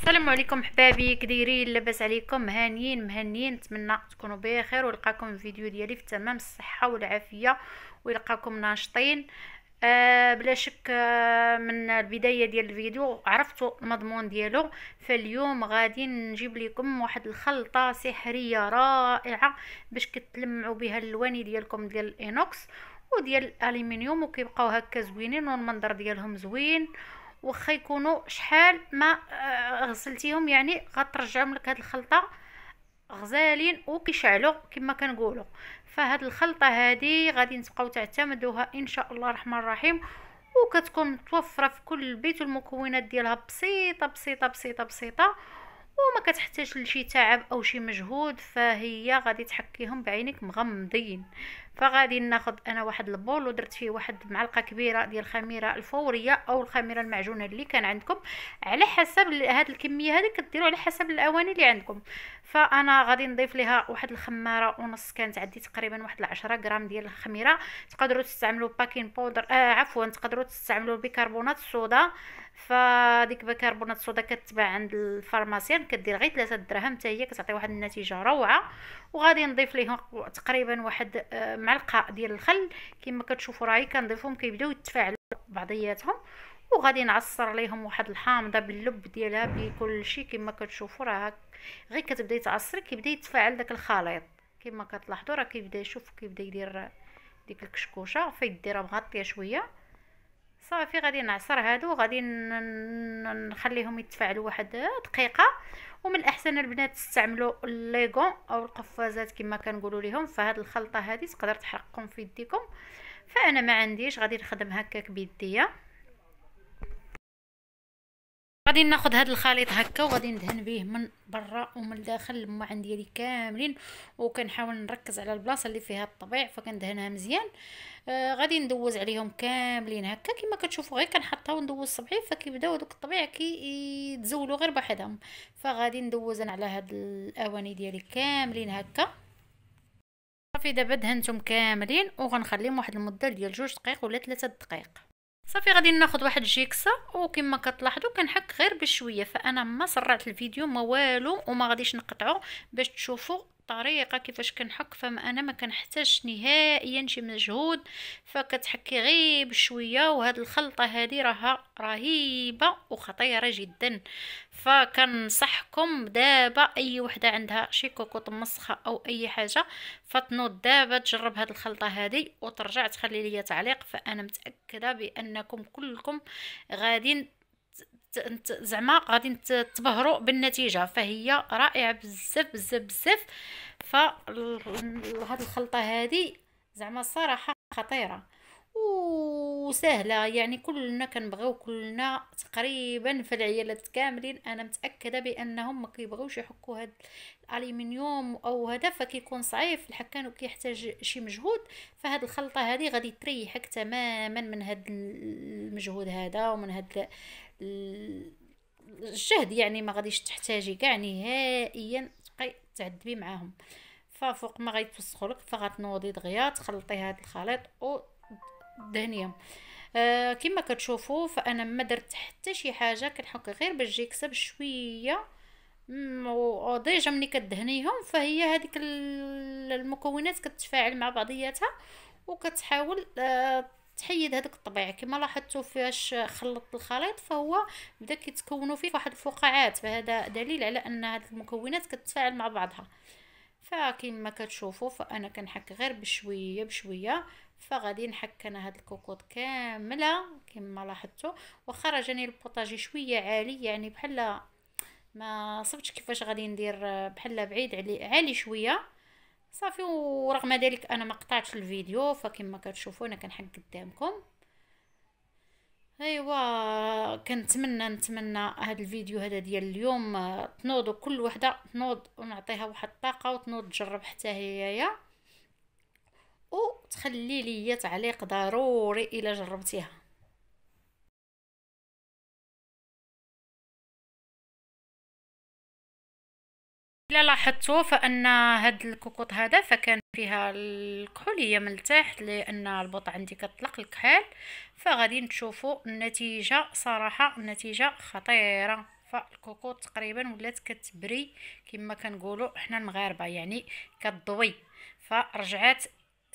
السلام عليكم حبابي كديرين لاباس عليكم؟ هانيين مهنيين نتمنى تكونوا بخير ولقاكم الفيديو ديالي في تمام الصحة والعافية ويلقاكم ناشطين. آه بلا شك آه من البداية ديال الفيديو عرفتوا المضمون ديالو. فاليوم غادي نجيب لكم واحد الخلطة سحرية رائعة باش كتلمعوا بها اللواني ديالكم ديال ال inox وديال الالومنيوم وكيبقاو هكا زوينين والمنظر ديالهم زوين. واخا يكونوا شحال ما آه، غسلتيهم يعني غترجعهم لك هاد الخلطة غزالين وكيشعلوا كما كنقولوا. فهاد الخلطة هذه غادي نبقاو تعتمدوها إن شاء الله الرحمن الرحيم وكتكون متوفرة في كل بيت والمكونات ديالها بسيطة بسيطة بسيطة بسيطة وما كتحتاج لشي تعب أو شي مجهود فهي غادي تحكيهم بعينك مغمضين. فغادي ناخذ أنا واحد البول ودرت فيه واحد معلقة كبيرة ديال الخميرة الفورية أو الخميرة المعجونة اللي كان عندكم. على حسب هاد الكمية هذه كديروا على حسب الأواني اللي عندكم. فأنا غادي نضيف ليها واحد الخمارة ونص كانت عندي تقريبا واحد 10 غرام ديال الخميرة. تقدروا تستعملوا baking powder آه عفوا تقدروا تستعملوا بيكربونات الصودا فديك بيكربونات الصودا كتباع عند ال pharmacien كدير غير 3 دراهم حتى هي كتعطي واحد النتيجة روعة. وغادي نضيف ليهم تقريبا واحد آه، معلقه ديال الخل كما كتشوفوا راهي كنضيفهم كيبداو يتفاعلوا بعضياتهم وغادي نعصر ليهم واحد الحامضة باللب ديالها بكل شيء كما كتشوفوا راه غير كتبداي تعصري كيبدا يتفاعل داك الخليط. كما كتلاحظوا راه كيبدا يشوف كيبدا يدير ديك الكشكوشة فيديرها مغطية شوية. صافي غادي نعصر هادو غادي نخليهم يتفاعلوا واحد دقيقة. ومن الأحسن البنات تستعملوا الليغون أو القفازات كما كنقولوا لهم. فهاد الخلطة هذه تقدر تحرقكم في يديكم. فأنا ما عنديش غادي نخدم هكاك بيديا. غادي ناخذ هذا الخليط هكا وغادي ندهن به من برا ومن الداخل المعن ديالي كاملين وكنحاول نركز على البلاصة اللي فيها الطبيع فكندهنها مزيان. آه غادي ندوز عليهم كاملين هكا. كما كتشوفوا غير كنحطها وندوز صبعي فكيبداو دوك الطبيع كيتزولوا غير بحدهم. فغادي ندوز على هاد الأواني ديالي كاملين هكا. صافي دابا دهنتهم كاملين وغنخليهم واحد المدة ديال جوج دقائق ولا ثلاثة دقائق صافي غادي ناخذ واحد الجيكسا وكما كتلاحظوا كنحك غير بشوية فأنا ما سرعت الفيديو ما والو وما غاديش نقطعو باش تشوفوا الطريقة كيفاش كنحك فما أنا ما كنحتاجش نهائيا شي مجهود. فكتحكي غير بشويه وهاد الخلطة هذه راها رهيبة وخطيرة جدا. فكنصحكم دابا أي وحدة عندها شي كوكوط مسخه أو أي حاجة فتنوض دابا تجرب هاد الخلطة هذه وترجع تخلي لي تعليق. فأنا متأكدة بأنكم كلكم غادي زعما غادي تبهروا بالنتيجة. فهي رائعة بزاف بزاف بزاف. فهاد الخلطة هذه زعما الصراحه خطيرة وسهله يعني كلنا كنبغيو كلنا تقريبا في العيالات كاملين. أنا متأكدة بأنهم ما كيبغيوش يحكوا هاد الالومنيوم أو هذا فكيكون صعيب. الحكان وكيحتاج شي مجهود. فهاد الخلطة هذه غادي تريحك تماما من هاد المجهود هذا ومن هاد الجهد يعني ما غاديش تحتاجي كاع نهائيا تبقاي تعذبي معاهم. ففوق ما غيتوسخوا لك فغتنوضي دغيا تخلطي هذا الخليط ودهنيهم آه كما كتشوفوا فأنا ما درت حتى شي حاجة كنحك غير بالجيكسه بشويه وديجا ملي كدهنيهم فهي هذيك المكونات كتفاعل مع بعضياتها وكتحاول آه تحيد هذوك الطبيعه كما لاحظتوا فاش خلطت الخليط فهو بدا كيتكونوا فيه واحد الفقاعات. فهذا دليل على أن هذه المكونات كتتفاعل مع بعضها. فكما كتشوفوا فأنا كنحك غير بشوية بشوية فغادي نحك أنا هاد الكوكوط كاملة كما لاحظتوا جاني البوطاجي شوية عالي يعني بحال ما صبتش كيفاش غادي ندير بحال بعيد علي عالي شوية. صافي ورغم ذلك أنا ما قطعتش الفيديو فكما كتشوفوا أنا كنحك قدامكم. أيوا كنتمنى نتمنى هذا الفيديو هذا ديال اليوم تنوضوا كل وحدة تنوض ونعطيها واحد الطاقة وتنوض تجرب حتى هي وتخلي لي تعليق ضروري إلا جربتيها. الا لاحظتوا فأن هاد الكوكوط هذا فكان فيها الكحولية من التحت لأن البوط عندي كطلق الكحال فغادي تشوفوا النتيجة. صراحة النتيجة خطيرة. فالكوكو تقريبا ولات كتبري كما كنقولوا حنا المغاربة يعني كتضوي فرجعات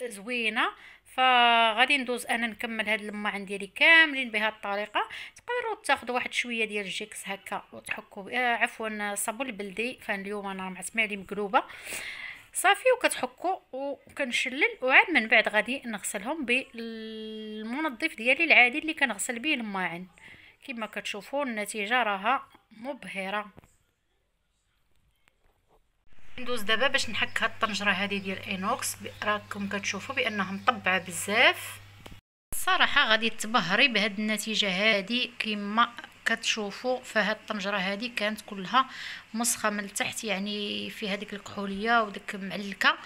زوينة. فغادي ندوز أنا نكمل هاد الماعن ديالي كاملين بهاد الطريقة. تقدروا تاخذوا واحد شوية ديال الجيكس هكا وتحكوا آه عفوا صابون البلدي. فاليوم أنا معتمه لي مقلوبة. صافي وكتحكوا وكنشلل. وعاد من بعد غادي نغسلهم بالمنظف ديالي العادي اللي كنغسل به الماعن كما كتشوفوا النتيجة راها مبهرة. ندوز دابا باش نحك هاد الطنجرة هذه ديال إينوكس. راكم كتشوفوا بأنها مطبعة بزاف. الصراحه غادي تبهري بهاد النتيجة هذه كما كتشوفوا فهاد الطنجرة هذه كانت كلها مسخة من التحت يعني في هذيك الكحوليه وديك معلكه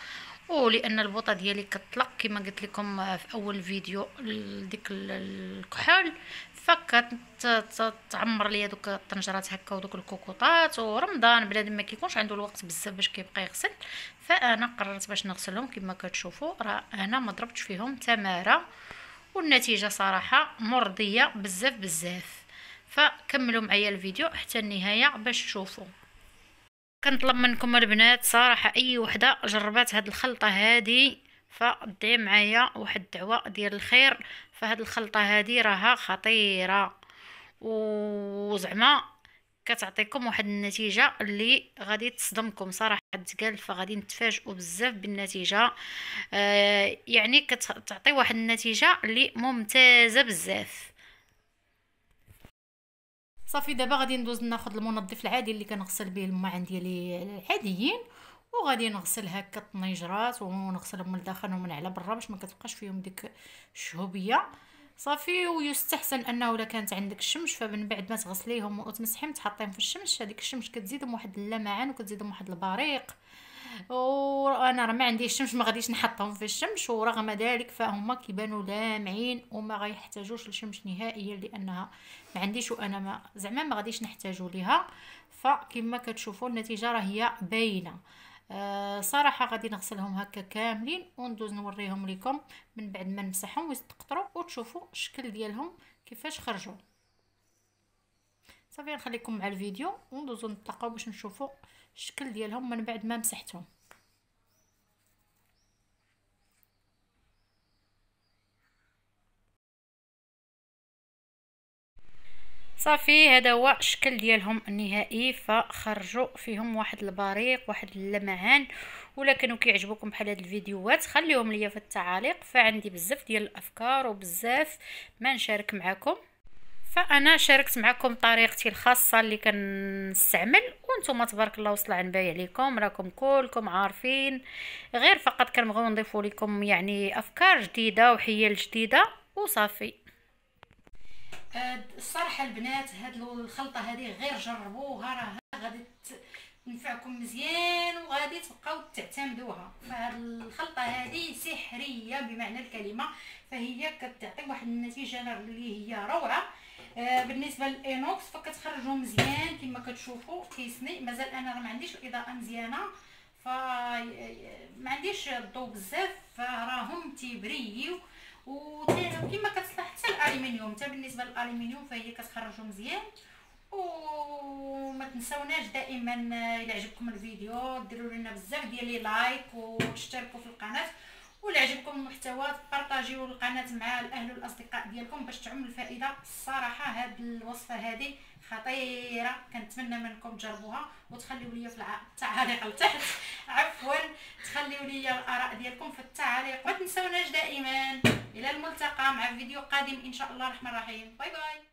ولأن البوطة ديالي كطلق كما قلت لكم في أول فيديو ديك الكحول فكتعمر ليا دوك الطنجرات هكا ودوك الكوكوطات ورمضان بنادم ما كيكونش عنده الوقت بزاف باش كيبقى يغسل. فأنا قررت باش نغسلهم كما كتشوفوا. راه أنا ما ضربتش فيهم تمارة والنتيجة صراحة مرضية بزاف بزاف. فكملوا معايا الفيديو حتى النهاية باش تشوفوا. كنطلب منكم البنات صراحة أي وحدة جربات هاد الخلطة هذه فدعي معايا واحد الدعوة ديال الخير. فهاد الخلطة هذه راها خطيرة. وزعما كتعطيكم واحد النتيجة اللي غادي تصدمكم صراحة. تقال فغادي نتفاجئوا بزاف بالنتيجة. آه يعني كتعطي واحد النتيجة اللي ممتازة بزاف. صافي دابا غادي ندوز ناخذ المنظف العادي اللي كنغسل به الماعن ديالي العاديين وغادي نغسل هكا الطنيجرات ونغسلهم من الداخل ومن على برا باش ما كتبقاش فيهم ديك الشهوبية. صافي ويستحسن أنه إلا كانت عندك الشمس فمن بعد ما تغسليهم وتمسحيهم تحطيهم في الشمس. هذيك الشمس كتزيدهم واحد اللمعان وكتزيدهم واحد البريق. وأنا راه ما عنديش الشمس ما غاديش نحطهم في الشمس. ورغم ذلك فهما كيبانوا لامعين وما غيحتاجوش للشمس نهائيا لأنها ما عنديش وأنا ما زعما ما غاديش نحتاجو ليها. فكما كتشوفوا النتيجة راه هي باينة. آه صراحة غادي نغسلهم هكا كاملين وندوز نوريهم لكم من بعد ما نمسحهم ويتقطروا وتشوفوا الشكل ديالهم كيفاش خرجوا. صافي نخليكم مع الفيديو وندوزو نتلاقاو باش نشوفوا الشكل ديالهم من بعد ما مسحتهم. صافي هذا هو الشكل ديالهم النهائي. فخرجوا فيهم واحد البريق واحد اللمعان ولا كانوا كيعجبوكم بحال هاد الفيديوهات خليهم ليا في التعاليق. فعندي بزاف ديال الأفكار وبزاف ما نشارك معكم فأنا شاركت معكم طريقتي الخاصة اللي كنستعمل وأنتم تبارك الله وصل عن باي عليكم. راكم كلكم عارفين. غير فقط كنبغيو نضيفوا لكم يعني أفكار جديدة وحيل جديدة وصافي. الصراحه البنات هاد الخلطة هذه غير جربوها راه غادي تنفعكم مزيان وغادي تبقاو تعتمدوها. فهاد الخلطة هذه سحرية بمعنى الكلمة فهي كتعطي واحد النتيجة اللي هي روعة. آه بالنسبة للانوكس فكتخرجوا مزيان كما كتشوفوا كيسني. مازال أنا راه ما عنديش الإضاءة مزيانة ف ما عنديش الضوء بزاف فراهم تيبريو. وكما كتصلح حتى الالومنيوم حتى بالنسبة للالومنيوم فهي كتخرجوا مزيان. وما تنساوناش دائما إلى عجبكم الفيديو ديروا لنا بزاف ديال like وتشتركوا في القناة. ولا عجبكم المحتوى بارطاجيو القناة مع الأهل والأصدقاء ديالكم باش تعم الفائدة. الصراحة هاد الوصفة هذه خطيرة كنتمنى منكم تجربوها وتخليو لي في التعاليق لتحت عفوا تخليو لي الآراء ديالكم في التعاليق ما تنساوناش دائما. إلى الملتقى مع فيديو قادم إن شاء الله الرحمن الرحيم. bye bye.